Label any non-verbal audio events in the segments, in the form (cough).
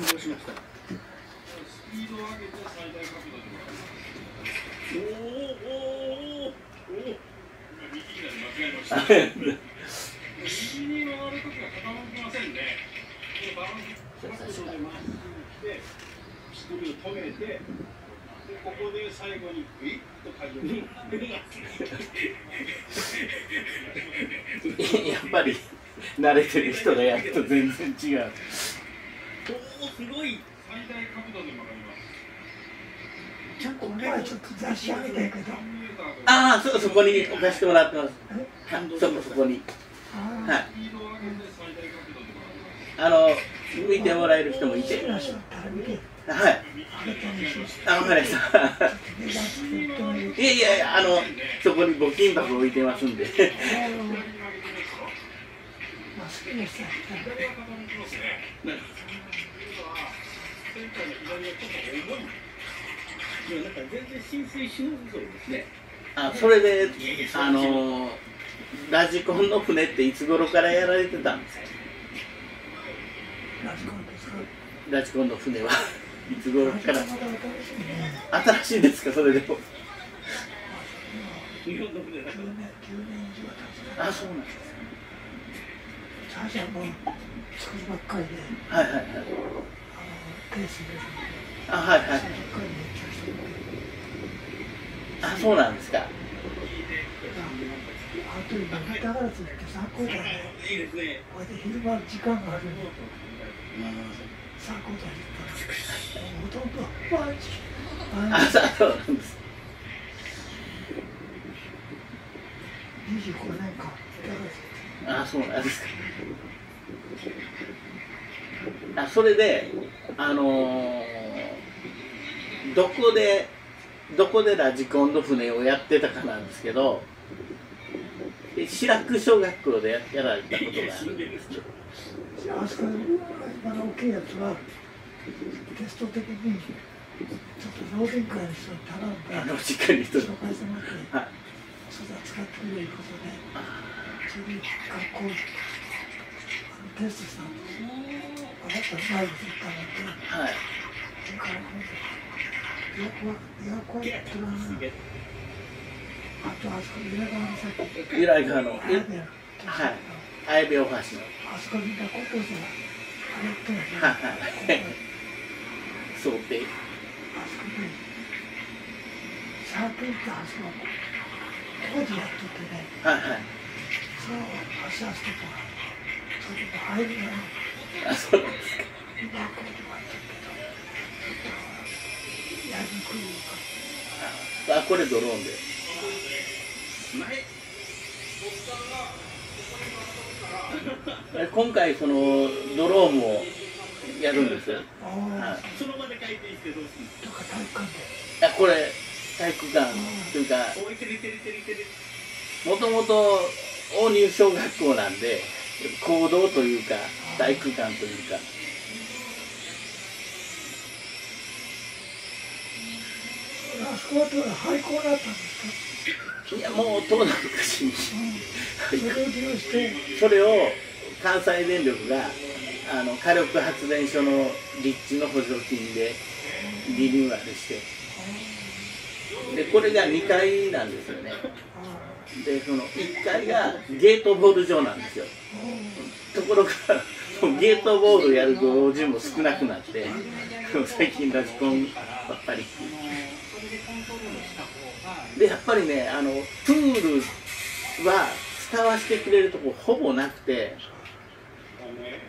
スピード上げて最大角度右に回るときは傾きませんねバランス角度でまっすぐ来て足首を止めてでここで最後にグイッとやっぱり慣れてる人がやると全然違う。すごい最大角度で曲がります。ちょっとちょっと出し上げたけど、ああそそこに置かせてもらってます。はいそこそこに。あはい。あの見てもらえる人もいあ、て。はい。あかりました。いい。いやいやいやあのそこに募金箱置いてますんでセンターの左はちょっと重いいやなんか全然浸水しなさそうですね。あそれであのラジコンの船っていつ頃からやられてたんですか？ラジコンですか？ラジコンの船はいつ頃から？まだ新しいね。新しいんですかそれでも？日本の船だ10年、10年以上経つね。あそうなんです最初はもう作るばっかりで、はいはいはいあ、はいはい、あそうなんですか。あと今見たからつって参考だね。いいです。ね。これで昼間時間があるの参考だ言ったら、ほとんど毎日、あそうなんです。25年間、だかあそうなんです。かあそれであのーどこでどこでラジコンの船をやってたかなんですけどで白く小学校でややられたことがあるんですけどあそこ今の大きいやつはテスト的にちょっと脳電会の人に頼んであのしっかりと紹介してもらってはい。それ使ってくれることでそれで学校テストしたんですよあなたうまいこと言ったのではいそれから今度よくよくやってるなあとあそこ裏側にさっき由来川のはい綾部大橋のあそこみんな高校生があれやってるんですよはいはい想定あそこで、サークルってあそこ、工事やっとってね、はいはいそう、足足とか、ちょっと入りがね、あそうなんですあこれドローンで。え今回そのドローンもやるんです。よはい。その場で回転してどうするんですとか体育館で、あこれ体育館。というか。もともと大入小学校なんで行動というか体育館というか。あそこは廃校だったんですか？いやもう東南口に。うん、それを利用して、それを関西電力があの火力発電所の立地の補助金でリニューアルして。でこれが2階なんですよね。あでその1階がゲートボール場なんですよころがもうゲートボールやる行事も少なくなって最近ラジコンばっかり。でやっぱりねあのプールは使わせてくれるとこほぼなくて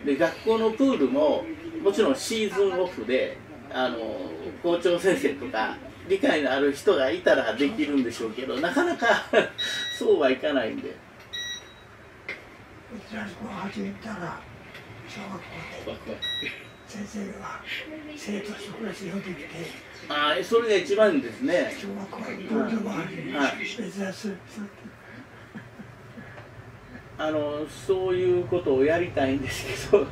で学校のプールももちろんシーズンオフであの校長先生とか理解のある人がいたらできるんでしょうけどなかなか (laughs) そうはいかないんで。始めたら、小学校で。先生が生徒一クラス呼んできて、ああそれが一番ですね小学校にどうでもあり、はい珍しい。あのそういうことをやりたいんですけど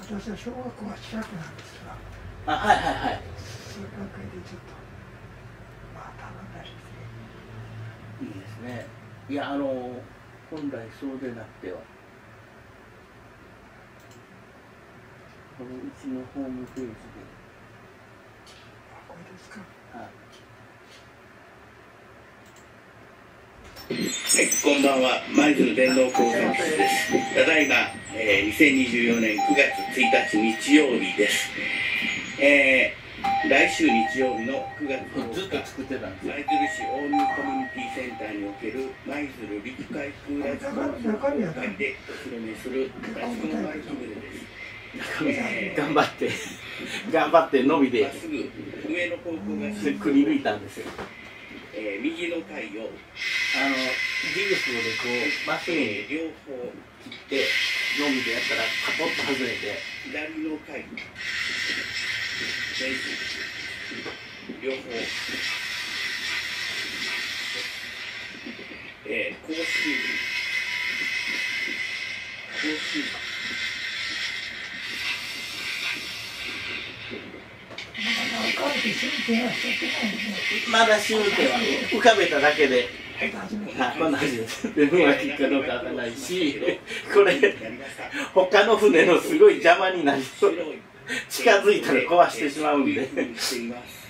私は小学校は近くなんですが、あはいはいはいそればかりでちょっと、まあ頼んだり。いいですねいやあの本来そうでなくてはこのうちのホームページでこれですかはいはい、こんばんは。舞鶴電動工作室です。ただいま、えー2024年9月1日日曜日です。えー来週日曜日の9月10日、ずっと作ってたんですよ舞鶴市大宮コミュニティセンターにおける舞鶴陸海空ラジコン中身は会でお披露目するラジコンマイクブルです。中身頑張って頑張って伸びでまっすぐ上の方向がくり抜いたんですよえー右の回を、あの技術でこうまっすぐにえー両方切って伸びてやったらカポッと外れて左の回左両方えー、甲子甲子まだ赤いで手はしてないん。でまだ修正は浮かべただけで。はい。こんな味ですでうまくいくかどうかわからないしこれ他の船のすごい邪魔になりそう。近づいたら壊してしまうんで。います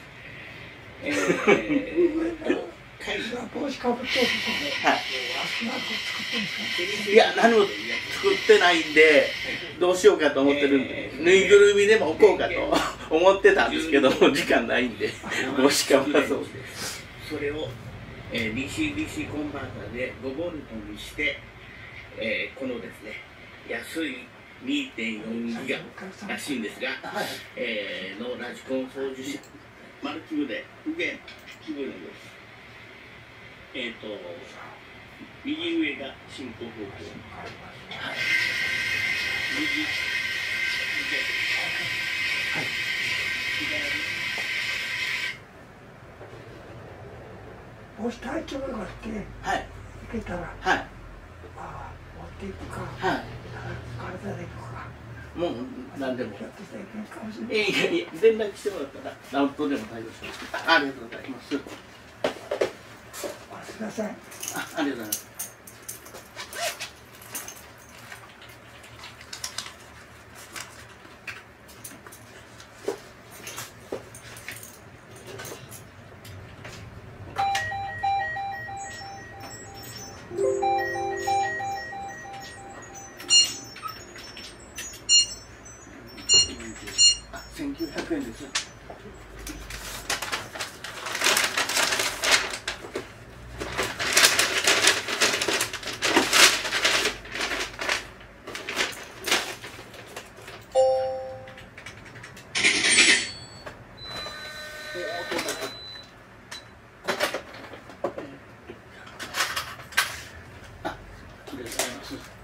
えー、回帽子かぶってはいや何も作ってないんでどうしようかと思ってるんでぬいぐるみでも置こうかと思ってたんですけども時間ないんで帽子かぶらそうそれを、えー、DC-DC コンバーターで5ボルトにして、えーこのですね安い2.4ギガらしいんですが、はいえーのラジコン操縦者マルチ部で右舷規模ですえっ、と右上が進行方向。右。右帽子体調が良くて行はい。けたらはい。ああ持っていくか。はいもう何でも。い。やいや連絡してもらったら何とでも対応します。あありがとうございます。あすいません。あありがとうございます1900円です。ありがとうございます。